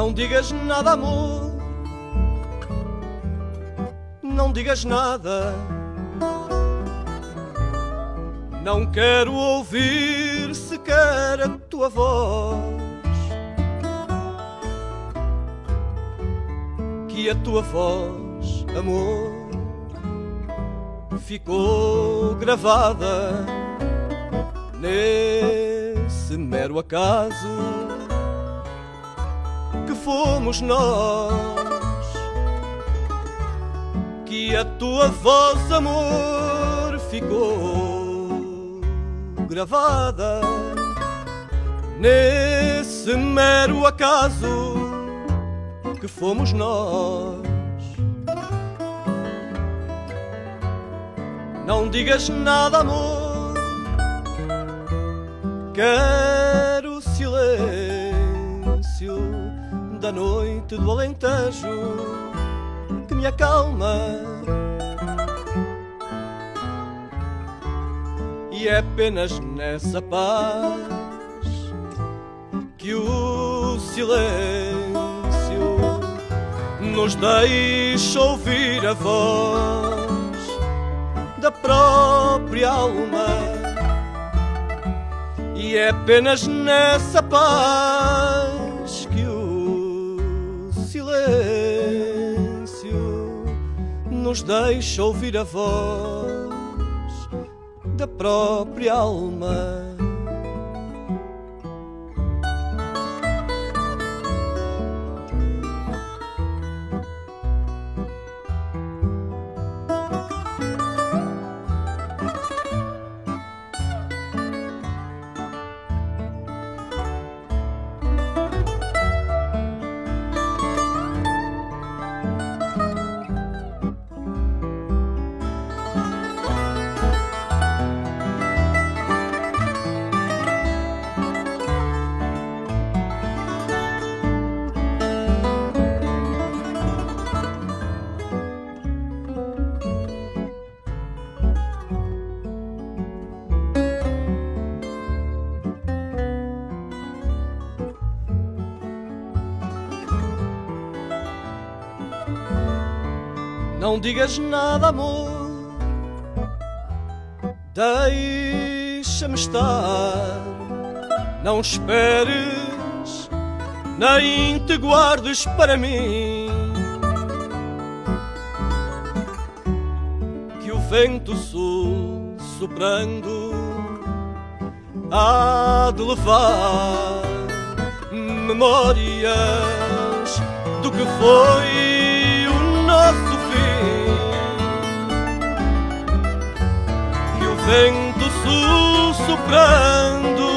Não digas nada, amor. Não digas nada. Não quero ouvir sequer a tua voz. Que a tua voz, amor, ficou gravada nesse mero acaso que fomos nós. Que a tua voz, amor, ficou gravada nesse mero acaso que fomos nós. Não digas nada, amor. Quero da noite do Alentejo que me acalma. E é apenas nessa paz que o silêncio nos deixa ouvir a voz da própria alma. E é apenas nessa paz silêncio nos deixa ouvir a voz da própria alma. Não digas nada, amor. Deixa-me estar. Não esperes, nem te guardes para mim. Que o vento sul soprando há de levar memórias do que foi vento sul soprando